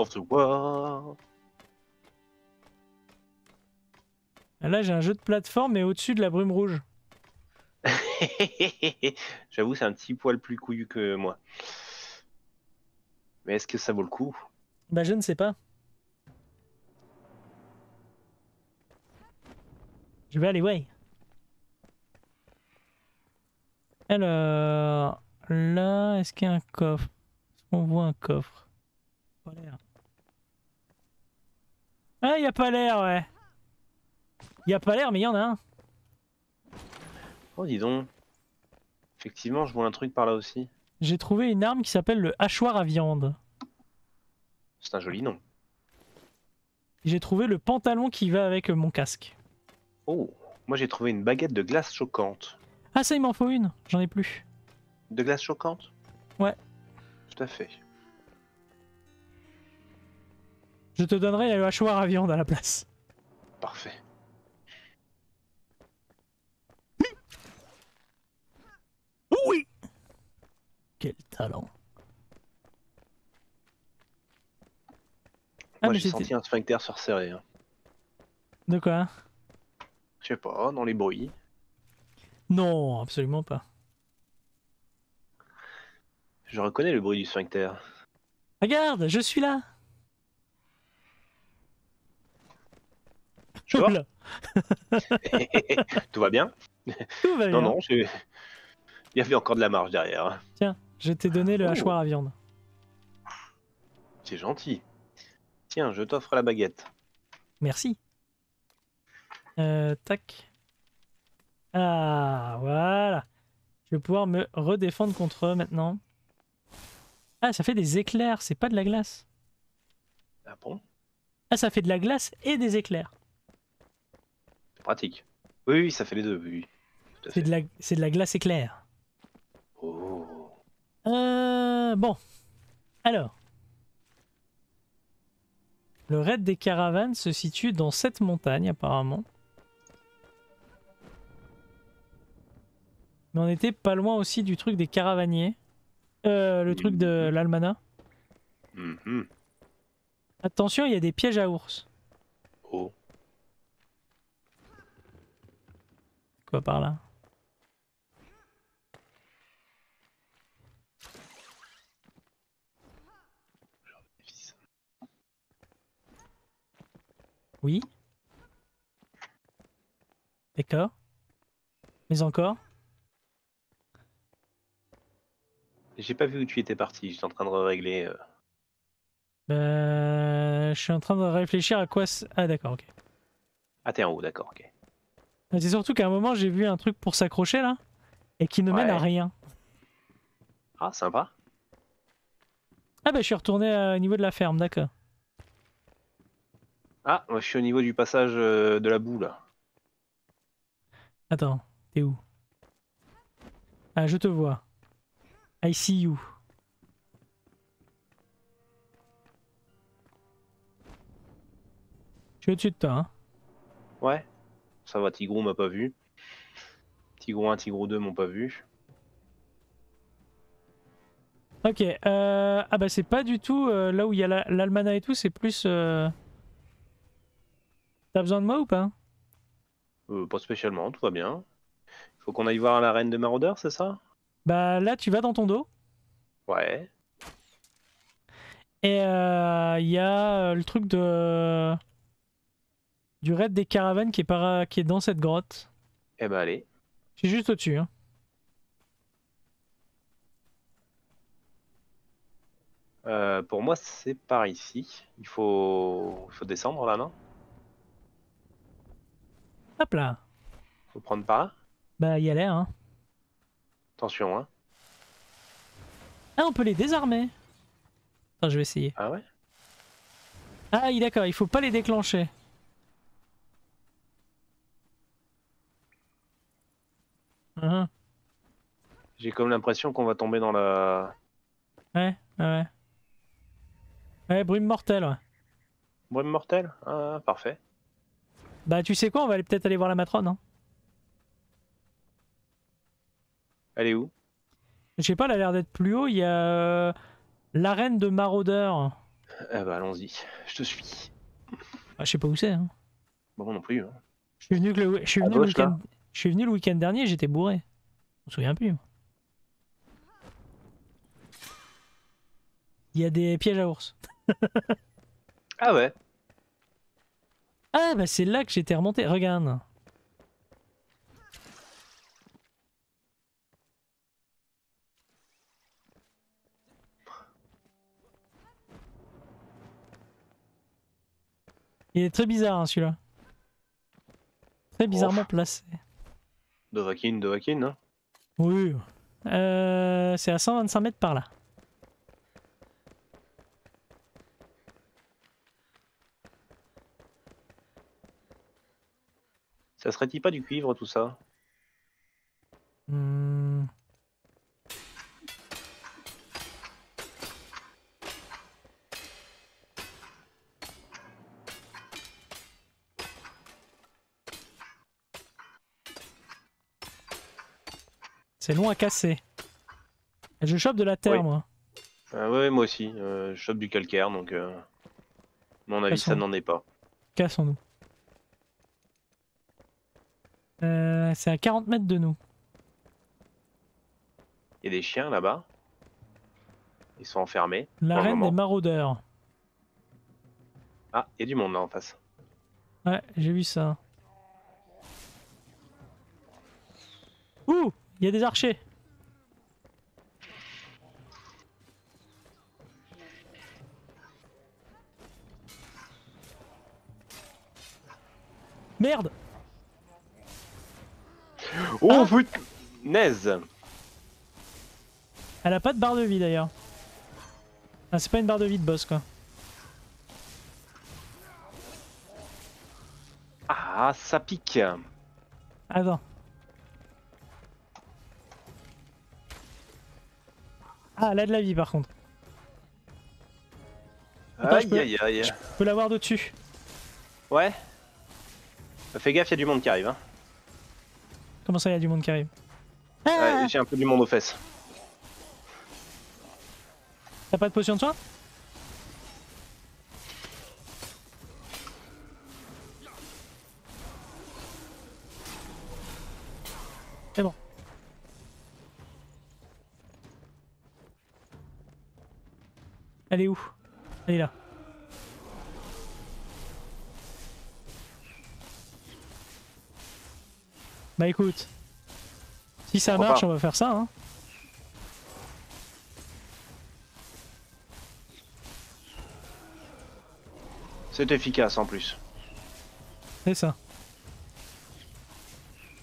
Ah, là, j'ai un jeu de plateforme, mais au-dessus de la brume rouge. [laughs] J'avoue, c'est un petit poil plus couillu que moi. Mais est-ce que ça vaut le coup? Bah, je ne sais pas. Je vais aller, ouais. Alors là, est-ce qu'il y a un coffre? Qu'on voit un coffre? Pas l'air. Ah, il n'y a pas l'air, ouais. Il n'y a pas l'air, mais il y en a un. Oh, dis donc. Effectivement, je vois un truc par là aussi. J'ai trouvé une arme qui s'appelle le hachoir à viande. C'est un joli nom. J'ai trouvé le pantalon qui va avec mon casque. Oh, moi j'ai trouvé une baguette de glace choquante. Ah, ça, il m'en faut une. J'en ai plus. De glace choquante Ouais. Tout à fait. Je te donnerai le hachoir à viande à la place. Parfait. Oui Quel talent. Ah, moi mais j'ai senti un sphincter se resserrer. hein. De quoi? Je sais pas, dans les bruits. Non, absolument pas. Je reconnais le bruit du sphincter. Regarde, je suis là. Je vois. [laughs] [laughs] Tout va bien [laughs] tout va bien. Non, non, il y avait encore de la marge derrière. Tiens, je t'ai donné le Oh. hachoir à viande. C'est gentil. Tiens, je t'offre la baguette. Merci. Euh, tac. Ah, voilà. Je vais pouvoir me redéfendre contre eux maintenant. Ah, ça fait des éclairs, c'est pas de la glace. Ah bon? Ah, ça fait de la glace et des éclairs. C'est pratique. Oui, oui, ça fait les deux, oui. de la, c'est de la glace éclair. Oh. Euh, bon. Alors. Le raid des caravanes se situe dans cette montagne, apparemment. Mais on était pas loin aussi du truc des caravaniers. Euh, le truc de l'almanach. Mhm. Attention, il y a des pièges à ours. Oh. Quoi par là? Oui. D'accord. Mais encore J'ai pas vu où tu étais parti, j'étais en train de régler. euh, Euh, Je suis en train de réfléchir à quoi... Ah d'accord, ok. Ah, t'es en haut, d'accord, ok. C'est surtout qu'à un moment, j'ai vu un truc pour s'accrocher là, et qui ne mène à rien. Ah, sympa. Ah bah je suis retourné euh, au niveau de la ferme, d'accord. Ah, moi je suis au niveau du passage euh, de la boue là. Attends, t'es où? Ah, je te vois. I see you. Je suis au-dessus de toi, hein. Ouais. Ça va, Tigrou m'a pas vu. Tigrou 1, Tigrou 2 m'ont pas vu. Ok, euh... ah bah c'est pas du tout euh, là où il y a la- l'almanach et tout, c'est plus... euh, T'as besoin de moi ou pas? Euh, pas spécialement, tout va bien. Faut qu'on aille voir la reine de maraudeurs, c'est ça? Bah là, tu vas dans ton dos, Ouais. et euh, il y a euh, le truc de... Du raid des caravanes qui est, par... qui est dans cette grotte. Eh ben allez. Je suis juste au-dessus, hein. Euh, pour moi, c'est par ici. Il faut... Il faut descendre là, non? Hop là Faut prendre par là? Bah y a l'air, hein. Attention, hein. Ah, on peut les désarmer Attends, je vais essayer. Ah ouais? Ah, oui, d'accord, il faut pas les déclencher. Uhum. J'ai comme l'impression qu'on va tomber dans la... Ouais, ouais, ouais. Brume mortelle, ouais. Brume mortelle? Ah, parfait. Bah, tu sais quoi, on va peut-être aller voir la matrone, hein. Elle est où? Je sais pas, elle a l'air d'être plus haut, il y a euh, l'arène de maraudeurs. Eh ben allons-y. Je te suis. Ah, je sais pas où c'est, hein. Bon, non plus. hein. Je suis venu, le... venu, le gauche, week-end... je suis venu le week-end dernier, j'étais bourré. Je me souviens plus. Il y a des pièges à ours. Ah ouais Ah bah c'est là que j'étais remonté, regarde. Il est très bizarre hein, celui-là. Très bizarrement placé. Dovahkiin, Dovahkiin, hein Oui. Euh, c'est à 125 mètres par là. Ça serait-il pas du cuivre tout ça? Hmm. C'est long à casser. Et je chope de la terre, Oui. moi. Ah ouais, moi aussi. Euh, je chope du calcaire, donc... Euh... Mon avis, ça n'en est pas. Cassons-nous. Euh, c'est à 40 mètres de nous. Il y a des chiens là-bas. Ils sont enfermés. La reine des maraudeurs. Ah, il y a du monde là en face. Ouais, j'ai vu ça. Ouh, il y a des archers. Merde Oh punaise Elle a pas de barre de vie d'ailleurs. Ah, c'est pas une barre de vie de boss quoi. Ah, ça pique Attends. Ah, elle a de la vie par contre. Attends, je Aïe peux- aïe aïe Je peux l'avoir de dessus. Ouais Fais gaffe, il y a du monde qui arrive. Hein. Comment ça, il y a du monde qui arrive Ouais, Ah J'ai un peu du monde aux fesses. T'as pas de potion de soin C'est bon. Elle est où? Elle est là. Bah écoute, si ça marche, pas on va faire ça. Hein. C'est efficace en plus. C'est ça.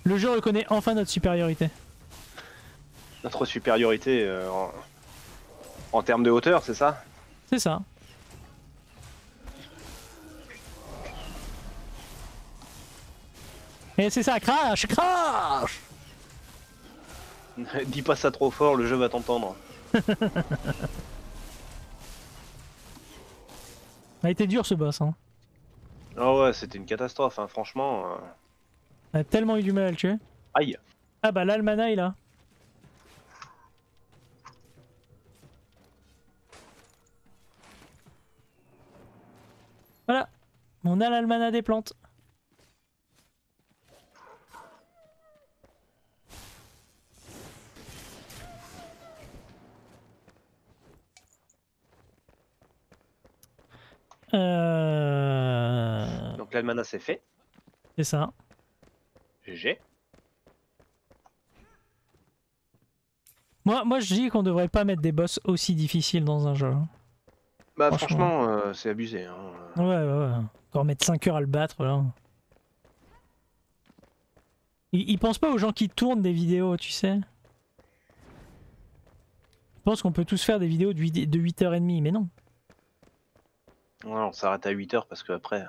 Le jeu reconnaît enfin notre supériorité. Notre supériorité euh, en... en termes de hauteur, c'est ça? C'est ça. Et c'est ça, crash, crash [laughs] Dis pas ça trop fort, le jeu va t'entendre. [laughs] A été dur ce boss. Hein. Ah ouais, c'était une catastrophe, hein, franchement. euh. On a tellement eu du mal à le tuer. Aïe Ah bah là, le mana, il a. On a l'almana des plantes. Euh... Donc l'almanach c'est fait. C'est ça. GG. Moi, moi je dis qu'on devrait pas mettre des boss aussi difficiles dans un jeu. Bah Franchement. franchement, euh, c'est abusé. Hein. Ouais, ouais, ouais. Encore mettre 5 heures à le battre là. Ils pensent pas aux gens qui tournent des vidéos, tu sais. Ils pensent qu'on peut tous faire des vidéos de 8, de 8h30, mais non. Ouais, on s'arrête à 8 heures parce que après,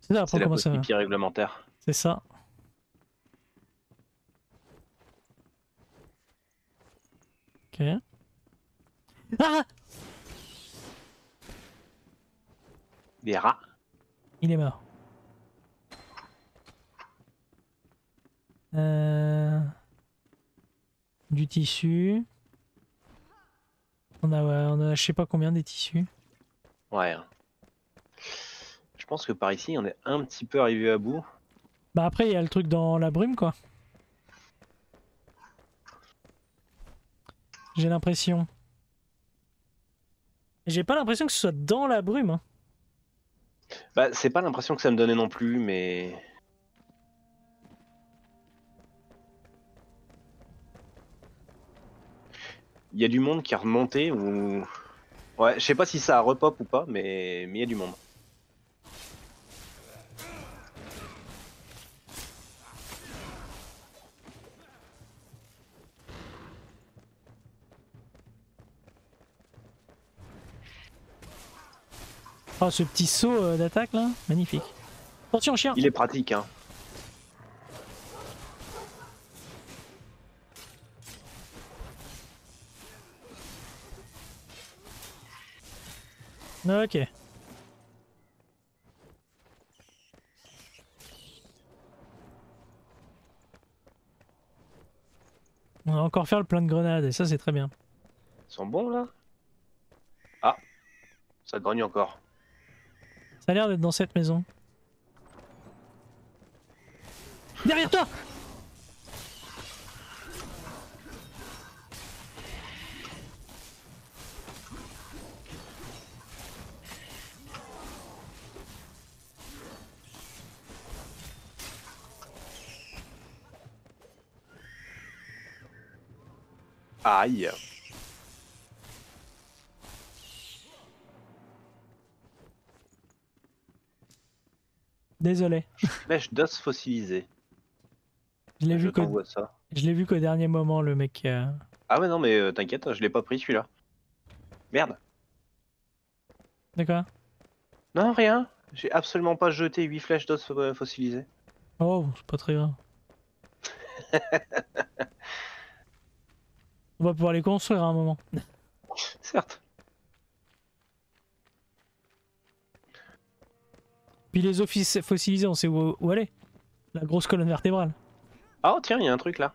C'est ça, après ça va? pipi réglementaire. C'est ça. Ok. Ah Des rats. Il est mort. Euh... Du tissu. On a, on a je sais pas combien des tissus. Ouais. Je pense que par ici, on est un petit peu arrivé à bout. Bah après il y a le truc dans la brume quoi. J'ai l'impression. J'ai pas l'impression que ce soit dans la brume. hein. Bah, c'est pas l'impression que ça me donnait non plus, mais. Il y a du monde qui a remonté ou. Ouais, je sais pas si ça repop ou pas, mais il y a du monde. Oh, ce petit saut euh, d'attaque là, magnifique. Attention, chien Il est pratique, hein. Ok. On va encore faire le plein de grenades et ça c'est très bien. Ils sont bons là? Ah Ça grogne encore. Ça a l'air d'être dans cette maison. Derrière toi Aïe Désolé. Flèche d'os fossilisé. Je l'ai vu qu'au t'envoie ça. je l'ai vu qu'au dernier moment le mec. euh, Ah ouais non mais euh, t'inquiète, je l'ai pas pris celui-là. Merde. D'accord. Non rien. J'ai absolument pas jeté 8 flèches d'os euh, fossilisé. Oh, c'est pas très grave. [laughs] On va pouvoir les construire à un moment. Certes. Puis les offices fossilisés, on sait où, où aller. La grosse colonne vertébrale. Ah tiens, il y a un truc là.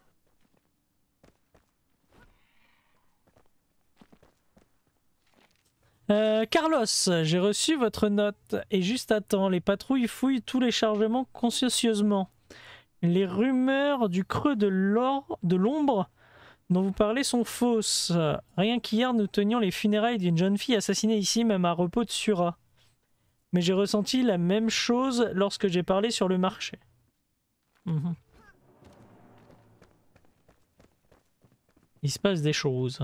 Euh, Carlos, j'ai reçu votre note et juste à temps, les patrouilles fouillent tous les chargements consciencieusement. Les rumeurs du creux de l'or, de l'ombre dont vous parlez sont fausses. Rien qu'hier, nous tenions les funérailles d'une jeune fille assassinée ici, même à repos de Sura. Mais j'ai ressenti la même chose lorsque j'ai parlé sur le marché. Mhm. Il se passe des choses.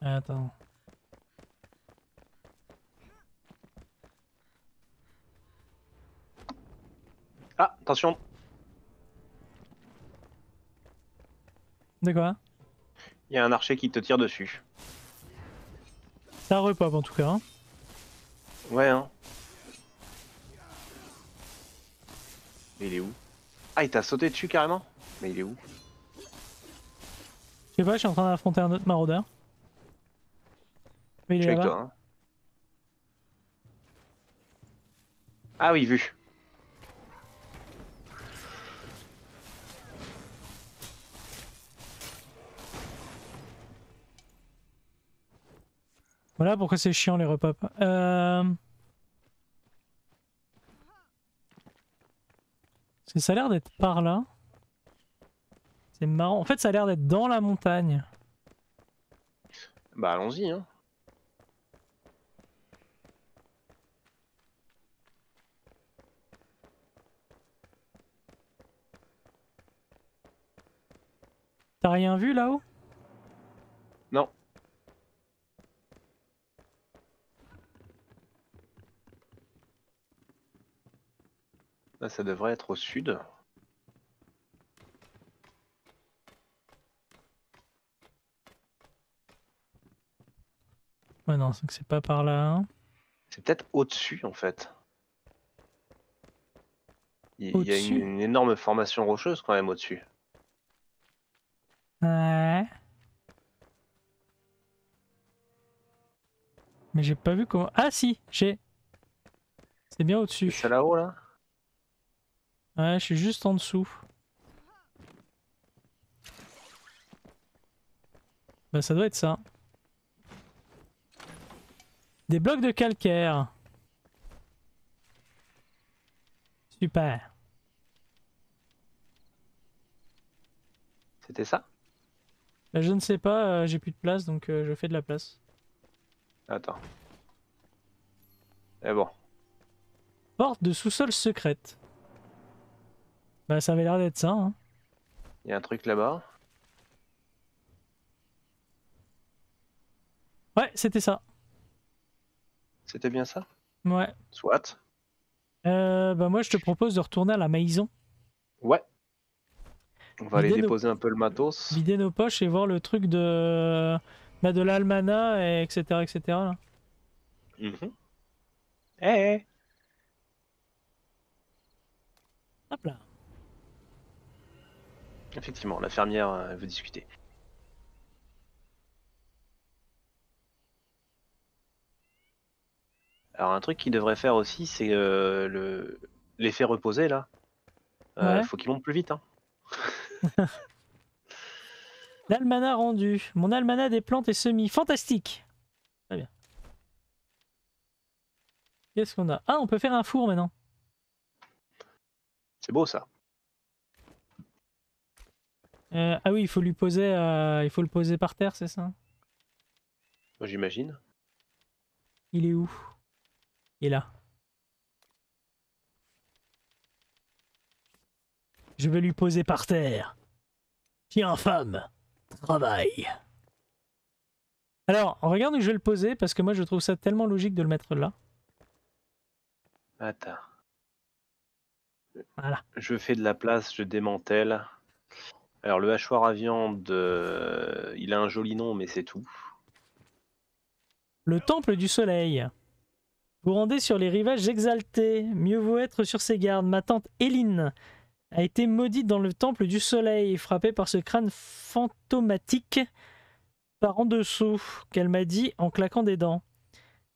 Attends. Ah attention. De quoi? Il y a un archer qui te tire dessus. Ça repop en tout cas. hein. Ouais hein. Mais il est où? Ah il t'a sauté dessus carrément? Mais il est où? Je sais pas, je suis en train d'affronter un autre maraudeur. Mais il est toi. hein. Ah oui, vu. Voilà pourquoi c'est chiant les repop. Euh... Parce que ça a l'air d'être par là. C'est marrant. En fait, ça a l'air d'être dans la montagne. Bah allons-y hein. T'as rien vu là-haut? Non. Là ça devrait être au sud. Ouais, non, c'est que c'est pas par là. hein. C'est peut-être au-dessus en fait. Il il y a une, une énorme formation rocheuse quand même au-dessus. Ouais. Mais j'ai pas vu comment. Ah si, j'ai. C'est bien C'est au-dessus. ça là-haut là? Ouais, je suis juste en dessous. Bah ça doit être ça. Des blocs de calcaire. Super. C'était ça? Bah, je ne sais pas, euh, j'ai plus de place donc euh, je fais de la place. Attends. Eh bon. Porte de sous-sol secrète. Bah ça avait l'air d'être ça. Hein. Il y a un truc là-bas. Ouais, c'était ça. C'était bien ça? Ouais. Soit. Euh, bah moi je te propose de retourner à la maison. Ouais. On va aller nos- déposer un peu le matos. Vider nos poches et voir le truc de, bah, de l'almanach, et etc. etc. là. Mhm. Eh, eh. Hop là. Effectivement, la fermière euh, veut discuter. Alors un truc qu'il devrait faire aussi, c'est euh, le l'effet reposé là. Euh, Ouais. Faut qu'il monte plus vite. Hein. [laughs] L'almanach rendu. Mon almanach des plantes et semis. Fantastique. Très bien. Qu'est-ce qu'on a? Ah, on peut faire un four maintenant. C'est beau ça. Euh, ah oui, il faut lui poser, euh, il faut le poser par terre, c'est ça Moi, J'imagine. Il est où? Il est là. Je vais lui poser par terre. Tiens, femme, travaille. Alors, regarde où je vais le poser parce que moi je trouve ça tellement logique de le mettre là. Attends. Voilà. Je fais de la place, je démantèle. Alors le hachoir à viande, euh, il a un joli nom, mais c'est tout. Le temple du soleil. Vous rendez sur les rivages exaltés. Mieux vaut être sur ses gardes. Ma tante Héline a été maudite dans le temple du soleil, frappée par ce crâne fantomatique par en dessous, qu'elle m'a dit en claquant des dents.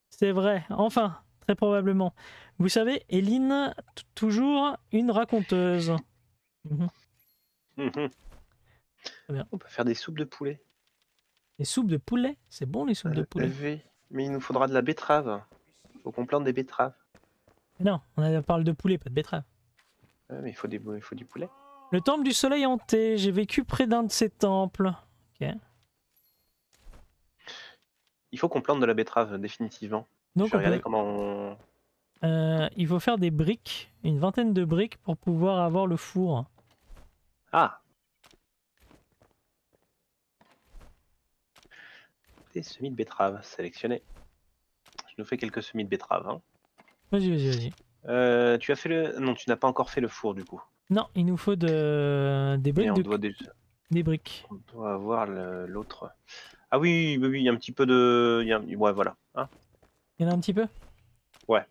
C'est vrai, enfin, très probablement. Vous savez, Héline, toujours une raconteuse. Mhm. [laughs] [laughs] [laughs] Bien. On peut faire des soupes de poulet. Les soupes de poulet, c'est bon les soupes de Euh, poulet. oui, mais il nous faudra de la betterave. Faut qu'on plante des betteraves. Mais non, on a- parle de poulet, pas de betterave. Ouais, mais il faut, des, il faut du poulet. Le temple du soleil hanté, j'ai vécu près d'un de ces temples. Il faut qu'on plante de la betterave, définitivement. Donc je vais on regarder peut- comment on... euh, il faut faire des briques, une vingtaine de briques pour pouvoir avoir le four. Ah Des semis de betterave, sélectionnés. Je nous fais quelques semis de betterave. hein. Vas-y, vas-y, vas-y. Euh, tu as fait le... Non, tu n'as pas encore fait le four, du coup. Non, il nous faut de... des briques. on de- doit, déjà... Des briques. on doit avoir l'autre... Ah oui, oui, oui, il y a un petit peu de... il y a Ouais, voilà. hein. Il y en a un petit peu? Ouais.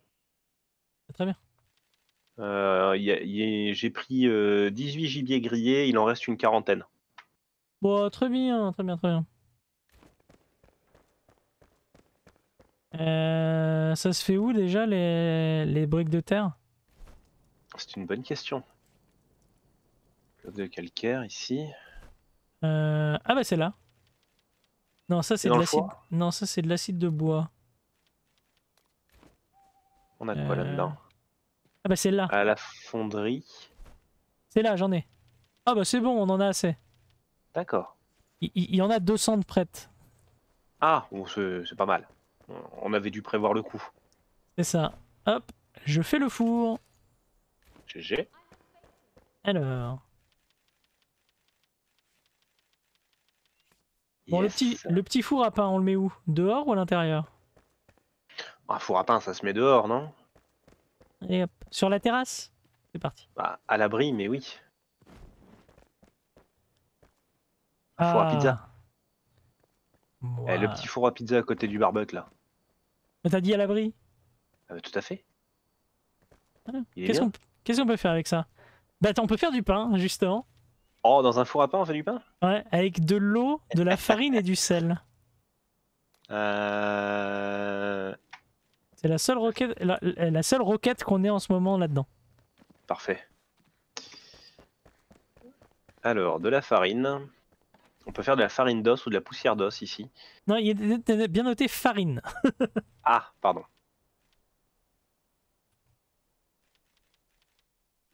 Très bien. Euh, J'ai pris euh, 18 gibiers grillés, il en reste une quarantaine. Bon, très bien, très bien, très bien. Euh, ça se fait où déjà les, les briques de terre? C'est une bonne question. Bloc de calcaire ici. Euh, Ah bah c'est là. Non, ça c'est de l'acide. Non, ça c'est de l'acide de bois. On a de quoi Euh, là-dedans? Ah bah c'est là. À la fonderie. C'est là, j'en ai. Ah bah c'est bon, on en a assez. D'accord. Il, y en a 200 de prêtes. Ah, bon, c'est pas mal. On avait dû prévoir le coup. C'est ça. Hop, je fais le four. GG. Alors. Bon, le, petit, le petit four à pain, on le met où? Dehors ou à l'intérieur? Ah, four à pain, ça se met dehors, non? Allez hop, sur la terrasse? C'est parti. Bah, À l'abri, mais oui. Un four à pizza. Eh, le petit four à pizza à côté du barbecue, là. T'as dit à l'abri Ah, bah, tout à fait. Ah, Qu'est-ce qu'on peut faire avec ça? Bah attends, on peut faire du pain, justement. Oh, dans un four à pain, on fait du pain? Ouais, avec de l'eau, de la farine et du sel. [laughs] Euh... C'est la seule roquette, la, la seule roquette qu'on ait en ce moment là-dedans. Parfait. Alors, de la farine. On peut faire de la farine d'os ou de la poussière d'os ici. Non, il est bien noté farine. [laughs] Ah, pardon.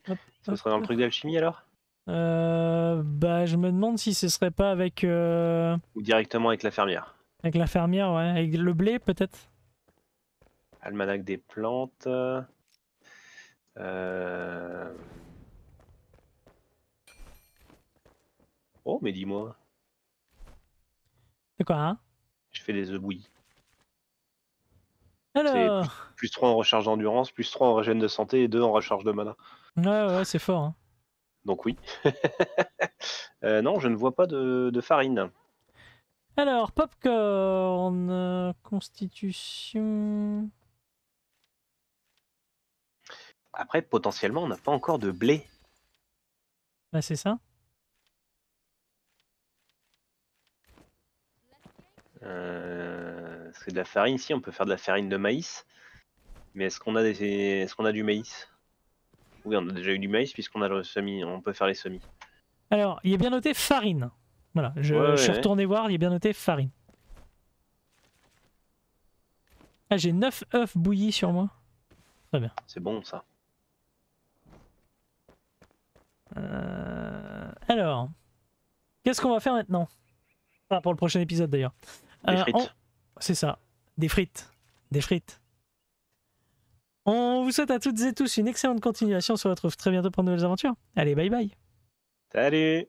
Hop, hop, serait dans le truc d'alchimie alors? Euh, bah, je me demande si ce serait pas avec, euh, Ou directement avec la fermière avec la fermière, ouais, avec le blé peut-être? Almanach des plantes. Euh... Oh, mais dis-moi, C'est quoi, hein? Je fais des œufs bouillis. Alors, Plus 3 en recharge d'endurance, plus 3 en régène de santé et 2 en recharge de mana. ouais, ouais, c'est fort. hein. Donc oui. [laughs] Euh, non, je ne vois pas de, de farine. Alors, popcorn, euh, constitution. Après, potentiellement, on n'a pas encore de blé. Bah, c'est ça. C'est de la farine. Si, on peut faire de la farine de maïs. Mais est-ce qu'on a, des... est qu'on a du maïs? Oui, on a déjà eu du maïs puisqu'on a le semis. On peut faire les semis. Alors, il est bien noté farine. Voilà, je, Ouais, je suis ouais. retourné voir, il est bien noté farine. Ah, j'ai 9 œufs bouillis sur moi. C'est bon ça. Euh, Alors, qu'est-ce qu'on va faire maintenant? Enfin, pour le prochain épisode d'ailleurs. Des Euh, frites. on- C'est ça, des frites. Des frites. On vous souhaite à toutes et tous une excellente continuation. On se retrouve très bientôt pour de nouvelles aventures. Allez, bye bye Salut